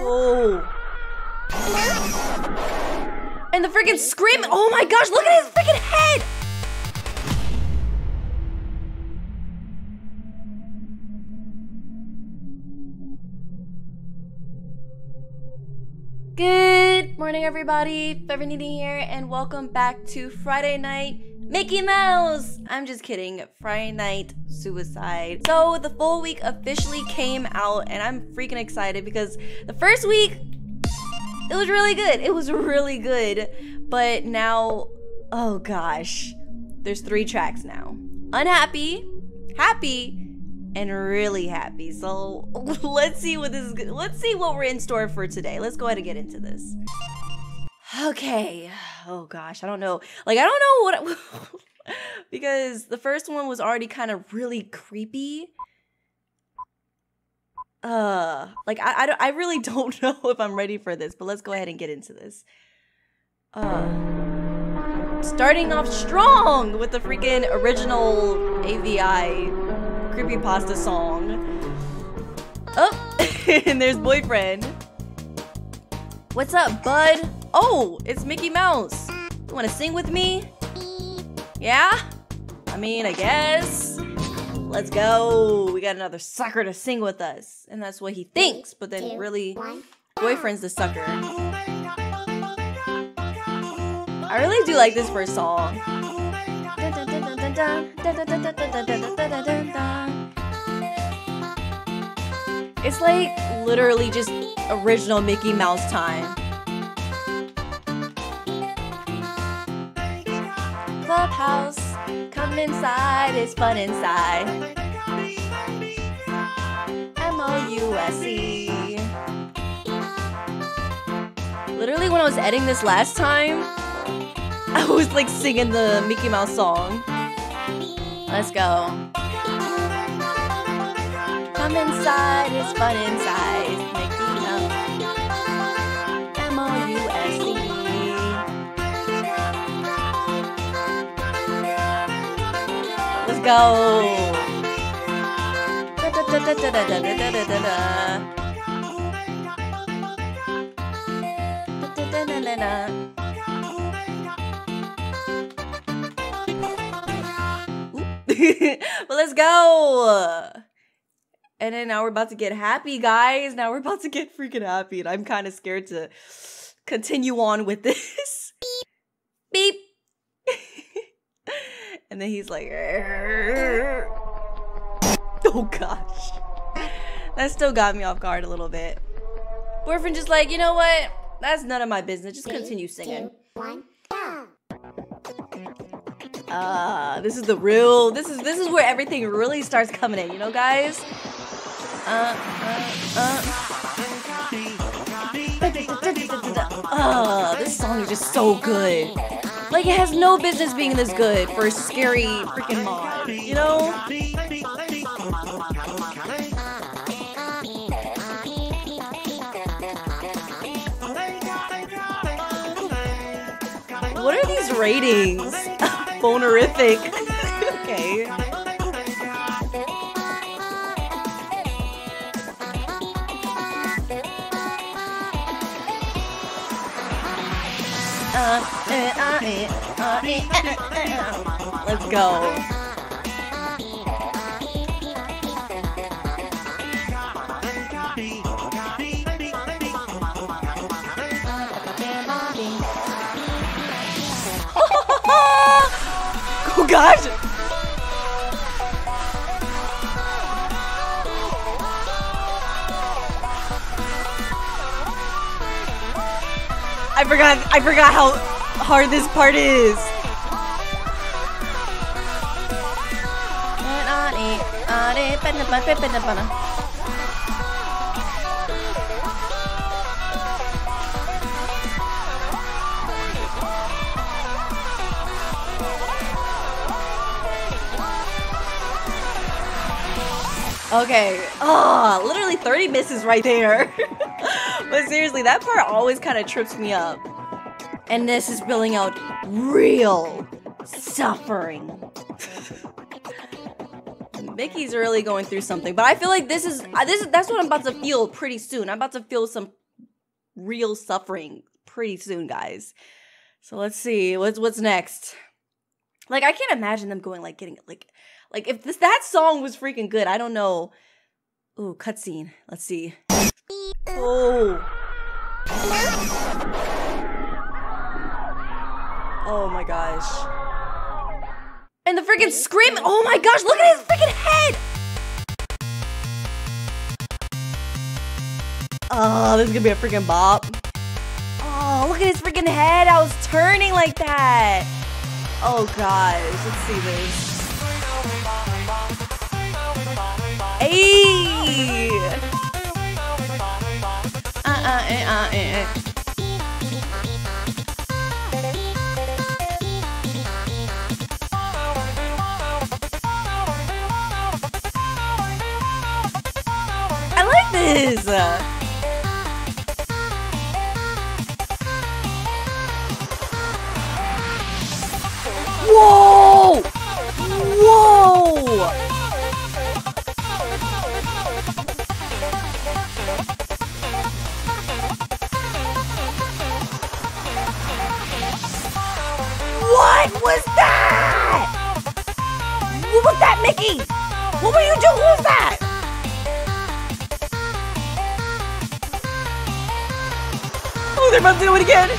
Oh. And the freaking scream. Oh my gosh, look at his freaking head. Good morning, everybody. Forever Nenaa here, and welcome back to Friday Night Mickey Mouse. I'm just kidding. Friday Night Suicide. So the full week officially came out, and I'm freaking excited because the first week it was really good. It was really good, but now, oh gosh, there's three tracks now. Unhappy, happy, and really happy. So let's see what this is. Let's see what we're in store for today. Let's go ahead and get into this. Okay. Oh gosh, I don't know. Like I don't know what because the first one was already kind of really creepy. Uh, like I, I, I really don't know if I'm ready for this, but let's go ahead and get into this. Uh, starting off strong with the freaking original AVI creepypasta song. Oh, and there's boyfriend. What's up, bud? Oh, it's Mickey Mouse. You wanna sing with me? Yeah? I mean, I guess. Let's go. We got another sucker to sing with us. And that's what he thinks, but then really, boyfriend's the sucker. I really do like this first song. It's like literally just original Mickey Mouse time. Clubhouse, come inside, it's fun inside. M-O-U-S-E. Literally when I was editing this last time, I was like singing the Mickey Mouse song. Let's go. Come inside, it's fun inside. Go. but let's go. And then now we're about to get happy, guys. Now we're about to get freaking happy, and I'm kind of scared to continue on with this. And then he's like, oh gosh. That still got me off guard a little bit. Boyfriend just like, you know what? That's none of my business. Just continue singing. Uh, this is the real. This is this is where everything really starts coming in. You know, guys. Uh, uh, uh. Uh, this song is just so good. Like it has no business being this good for a scary freaking mod. You know. What are these ratings? Bonerific. Let's go. Oh gosh! I forgot I forgot how hard this part is. Okay. Oh, literally 30 misses right there. but seriously, that part always kind of trips me up. And this is spilling out real suffering. Mickey's really going through something, but I feel like this is this is that's what I'm about to feel pretty soon. I'm about to feel some real suffering pretty soon, guys. So let's see what's what's next. Like I can't imagine them going like getting like like if this that song was freaking good. I don't know. Ooh, cutscene. Let's see. Oh. Oh my gosh. And the freaking scream. Oh my gosh, look at his freaking head. Oh, this is gonna be a freaking bop. Oh, look at his freaking head. I was turning like that. Oh gosh, let's see this. I like this. About to do it again.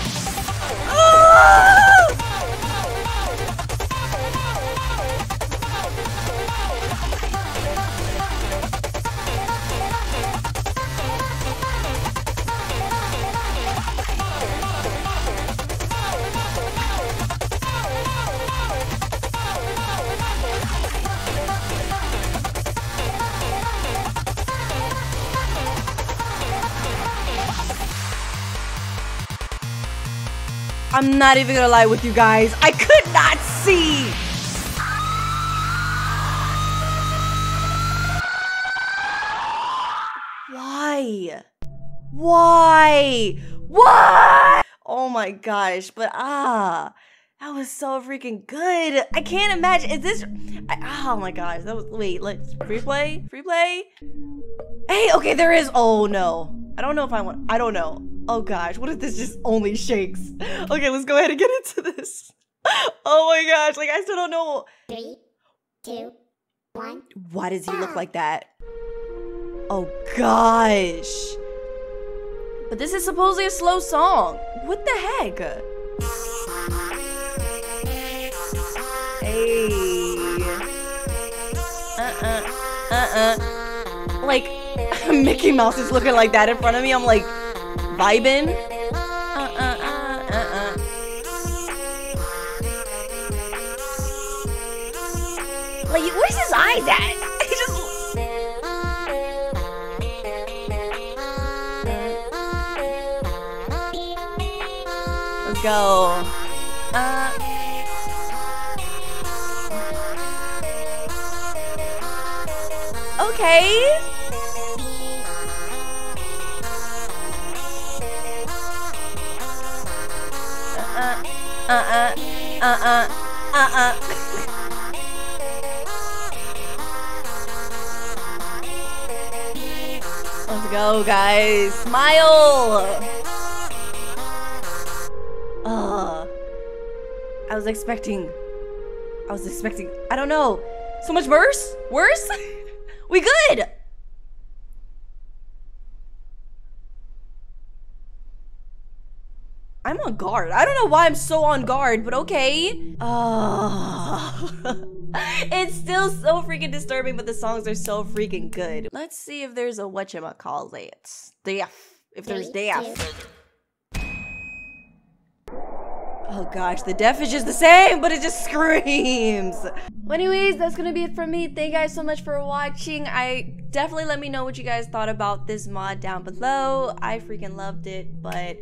I'm not even gonna lie with you guys. I could not see. Why? Why? Why? Oh my gosh, but ah, that was so freaking good. I can't imagine. Is this? I, oh my gosh, that was. Wait, let's free play. Free play. Hey, okay, there is. Oh no, I don't know if I want. I don't know. Oh gosh, what if this just only shakes? Okay, let's go ahead and get into this. Oh my gosh, like I still don't know. Three, two, one. Why does he look ah. like that? Oh gosh. But this is supposedly a slow song. What the heck? Hey. Uh-uh. Uh-uh. Like, Mickey Mouse is looking like that in front of me. I'm like, vibing. Uh-uh. Uh, uh-uh. Like, where's his eyes at? Just... Let's go. Uh... Okay. Uh, uh, uh, uh, uh, uh. Let's go, guys. Smile. Uh, I was expecting. I was expecting. I don't know. So much worse? Worse? we good. I'm on guard. I don't know why I'm so on guard, but okay. Uh, it's still so freaking disturbing, but the songs are so freaking good. Let's see if there's a whatchamacallit. Death. If there's death. Oh gosh, the deaf is just the same, but it just screams. Well, anyways, that's gonna be it from me. Thank you guys so much for watching. I definitely let me know what you guys thought about this mod down below. I freaking loved it, but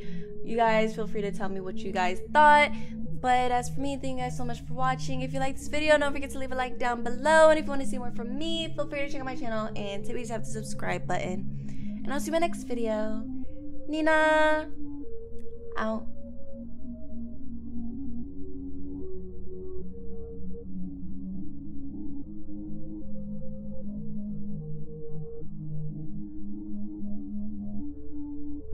you guys feel free to tell me what you guys thought. But as for me, thank you guys so much for watching. If you liked this video, don't forget to leave a like down below. And if you want to see more from me, feel free to check out my channel and please have the subscribe button. And I'll see you in my next video. Nenaa out.